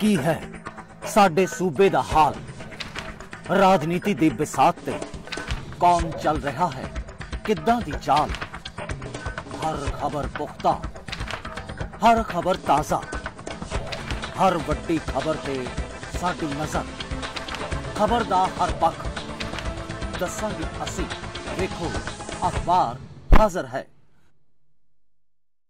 ਕੀ ਹੈ ਸਾਡੇ ਸੂਬੇ ਦਾ ਹਾਲ ਰਾਜਨੀਤੀ ਦੀ ਵਿਸਾਤ ਤੇ ਕੌਣ ਚੱਲ ਰਿਹਾ ਹੈ ਕਿੱਦਾਂ ਦੀ ਚਾਲ ਹਰ ਖਬਰ ਪੁਖਤਾ ਹਰ ਖਬਰ ਤਾਜ਼ਾ ਹਰ ਵੱਡੀ ਖਬਰ ਤੇ ਸਾਡੀ ਨਜ਼ਰ ਖਬਰ ਦਾ ਹਰ ਪੱਖ ਦੱਸਾਂਗੇ ਅਸੀਂ ਵੇਖੋ ਅਖਬਾਰ ਹਾਜ਼ਰ ਹੈ